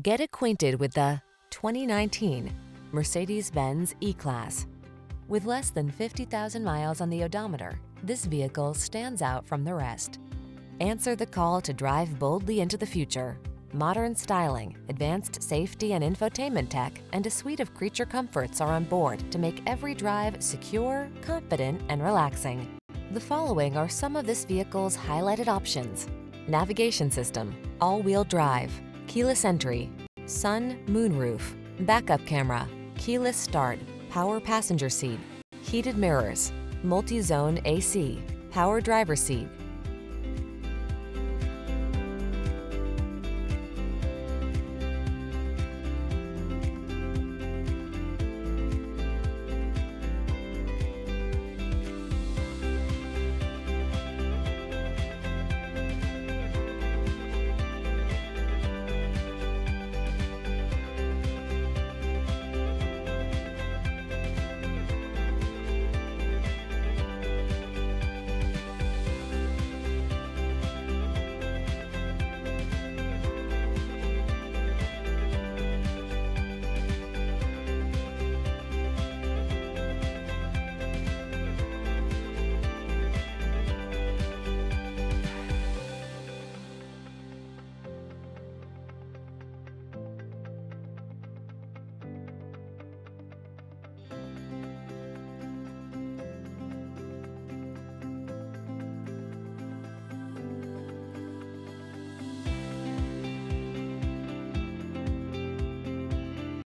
Get acquainted with the 2019 Mercedes-Benz E-Class. With less than 50,000 miles on the odometer, this vehicle stands out from the rest. Answer the call to drive boldly into the future. Modern styling, advanced safety and infotainment tech, and a suite of creature comforts are on board to make every drive secure, confident, and relaxing. The following are some of this vehicle's highlighted options. Navigation system, all-wheel drive, keyless entry, sun, moonroof, backup camera, keyless start, power passenger seat, heated mirrors, multi-zone AC, power driver seat,